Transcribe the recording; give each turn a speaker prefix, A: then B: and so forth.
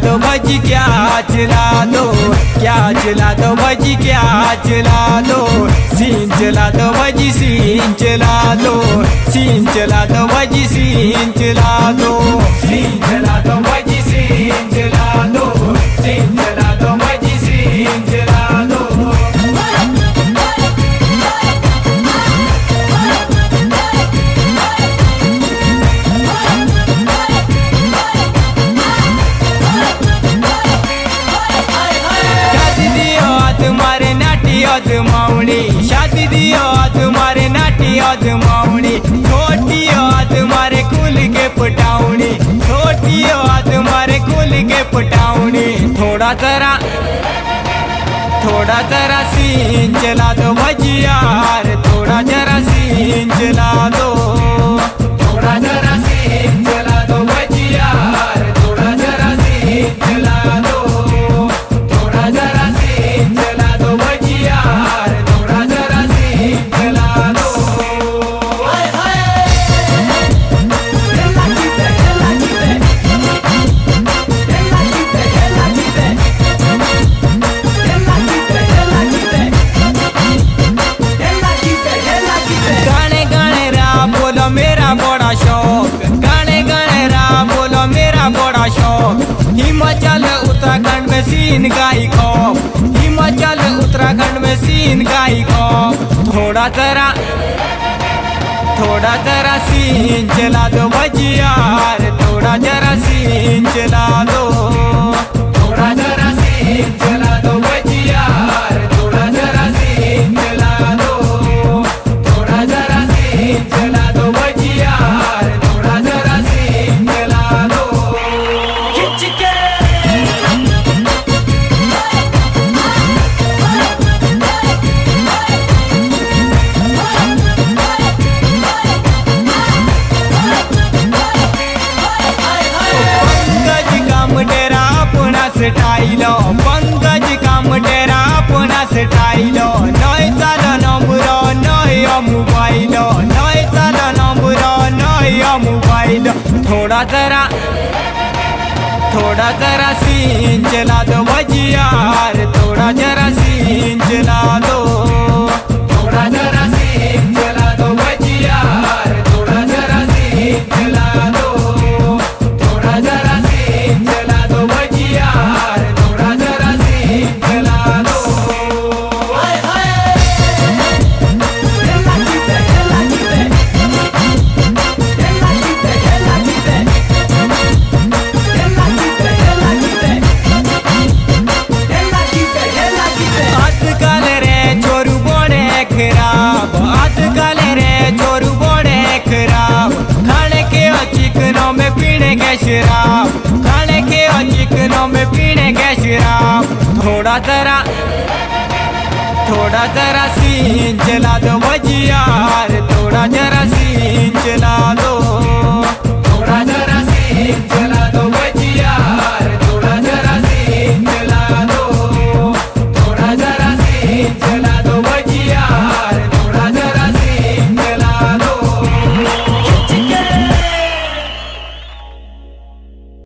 A: भजी क्या चला दो, क्या चला दो भजी क्या चला दो। सीन चला दो भजी सीन चला दो। सीन चला दो भजी सीन चला दो। सीन चला दो भजी सीन नाटी आज मावणी शादी दियो आज मारे नाटी, आज मावणी छोटी आज मारे खुल के पटावणी छोटी आज मारे खुल के पटावणी थोड़ा जरा थोड़ा जरा सीन चला दो भजियार थोड़ा जरा सीन चला दो। हिमाचल, उत्तराखंड में सीन गाई खौफ हिमाचल, उत्तराखंड में सीन गाई खौफ थोड़ा जरा थोड़ा जरा सीन चला दो भजियार थोड़ा जरा सीन चला दो, थोड़ा जरा सीन चला दो थोड़ा जरा सीन चला दो, थोड़ा जरा सीन चला अपना पंकज कामटेरा अपना नय चालो नंबर नय मोबाइल नय चालो नंबर नय मोबाइल थोड़ा जरा थोड़ा जरा सीन चला दो भजियार थोड़ा के शराब। खाने के चिकनों में पीने के शराब। थोड़ा जरा थोड़ा जरा सीन चला दो भजियार थोड़ा जरा सीन चला दो।